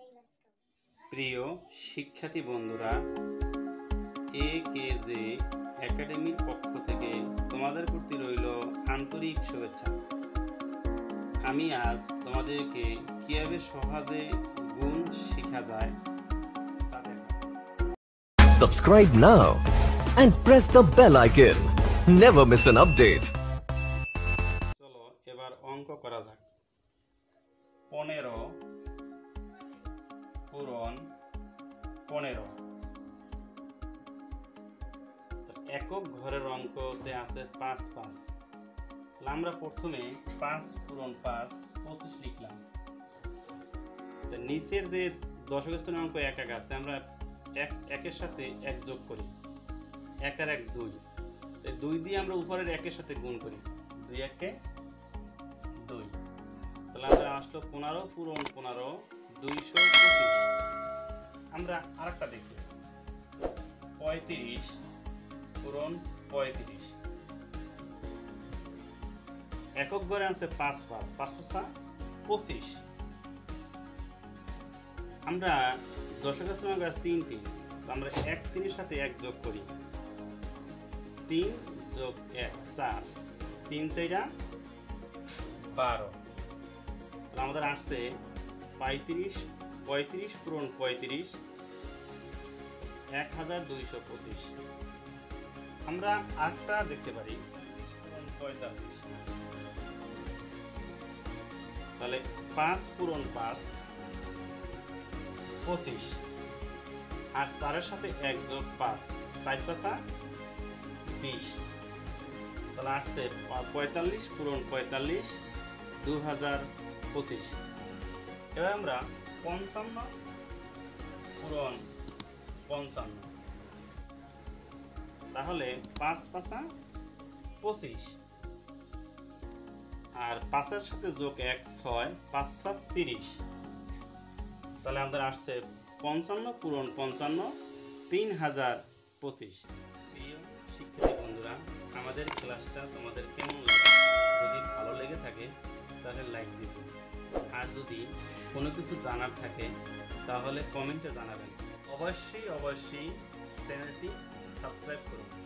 Corona প্রিয় শিক্ষার্থী বন্ধুরা এ কে জে একাডেমির পক্ষ থেকে তোমাদের প্রতি রইল আন্তরিক শুভেচ্ছা। আমি আজ তোমাদেরকে কীভাবে সহজে গুণ শেখা যায় তা দেখাবো। Subscribe now and press the bell icon. Never miss an update. চলো, এবার অঙ্ক করা যাক। পনেরো পূরণ পনেরো। একক ঘরের অঙ্কতে আছে পাঁচ পাঁচ। তাহলে প্রথমে পাঁচ পূরণ পাঁচ, পঁচিশ লিখলাম। নিচের যে দশক অঙ্ক এক এক আছে, আমরা এক, একের সাথে এক যোগ করি। এক আর এক দুই। দুই দিয়ে আমরা উপরের একের সাথে গুণ করি। দুই একে দুই। তাহলে আমরা আসলো পনেরো, পূরণ পনেরো, দুইশো পঁচিশ। আমরা আরেকটা দেখি। পঁয়ত্রিশ, পূরণ পঁয়ত্রিশ। একক ঘরে আছে পাঁচ পাঁচ। পাঁচ পাঁচটা পঁচিশ। আমরা দশকের সময় গাছ তিন তিন। আমরা এক তিনের সাথে এক যোগ করি। তিন যোগ এক, চার। তিন চাইরা বারো। তাহলে আমাদের আসছে পঁয়ত্রিশ পঁয়ত্রিশ পূরণ পঁয়ত্রিশ, এক হাজার দুইশো পঁচিশ। আমরা আটটা দেখতে পারি, পঁয়তাল্লিশ। তাহলে পাঁচ পূরণ পাঁচ, পঁচিশ। আর চারের সাথে এক যোগ পাঁচ চার পাঁচা বিশ। তাহলে আসছে পঁয়তাল্লিশ, পূরণ পঁয়তাল্লিশ দু হাজার পঁচিশ। এবার আমরা পঞ্চান্ন, পূরণ পঞ্চান্ন। তাহলে পাঁচ পাঁচা পঁচিশ। আর পাঁচের সাথে যোগ এক ছয়, পাঁচ সাত তিরিশ। তাহলে আমাদের আসছে পঞ্চান্ন, পূরণ পঞ্চান্ন তিন হাজার পঁচিশ। শিক্ষার্থী বন্ধুরা, আমাদের ক্লাসটা তোমাদের কেমন লাগে? যদি ভালো লেগে থাকে, তাহলে লাইক দিব আর যদি কোনো কিছু জানার থাকে, তাহলে কমেন্টে জানাবেন। অবশ্যই অবশ্যই চ্যানেলটি সাবস্ক্রাইব করুন।